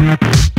Yeah.